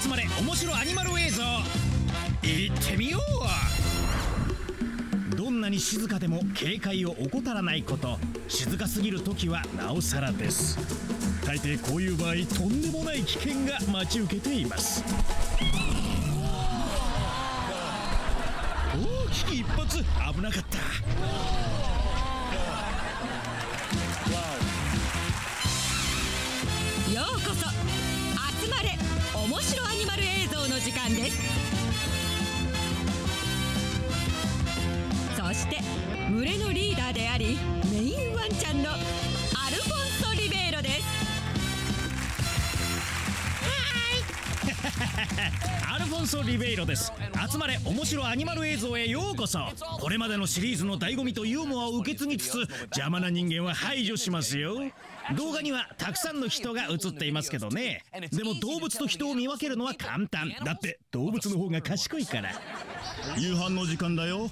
集まれ面白アニマル映像。行ってみよう。どんなに静かでも警戒を怠らないこと。静かすぎる時はなおさらです。大抵こういう場合とんでもない危険が待ち受けています。おお危機一髪危なかった。ようこそ。時間で。すそして群れのリーダーでありメインワンちゃんのアルフォンソ・リベイロです。ア ルフォンソ・リベイロです。集まれ面白アニマル映像へようこそ。これまでのシリーズの醍醐味とユーモアを受け継ぎつつ邪魔な人間は排除しますよ。動画にはたくさんの人が映っていますけどね。でも動物と人を見分けるのは簡単。だって動物の方が賢いから。夕飯の時間だよ。